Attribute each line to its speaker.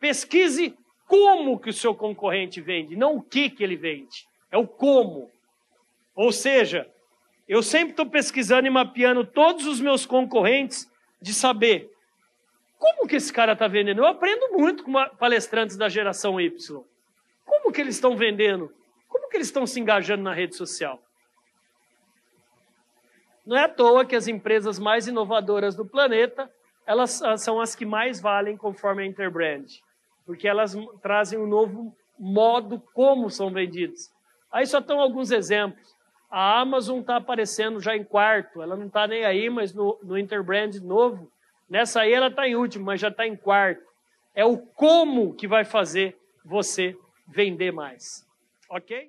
Speaker 1: Pesquise como que o seu concorrente vende, não o que, que ele vende. É o como. Ou seja, eu sempre estou pesquisando e mapeando todos os meus concorrentes de saber como que esse cara está vendendo. Eu aprendo muito com palestrantes da geração Y. Como que eles estão vendendo? Como que eles estão se engajando na rede social? Não é à toa que as empresas mais inovadoras do planeta, elas ah, são as que mais valem conforme a Interbrand, porque elas trazem um novo modo como são vendidos. Aí só estão alguns exemplos. A Amazon está aparecendo já em quarto, ela não está nem aí, mas no, no Interbrand novo, nessa aí ela está em último, mas já está em quarto. É o como que vai fazer você vender mais. Ok?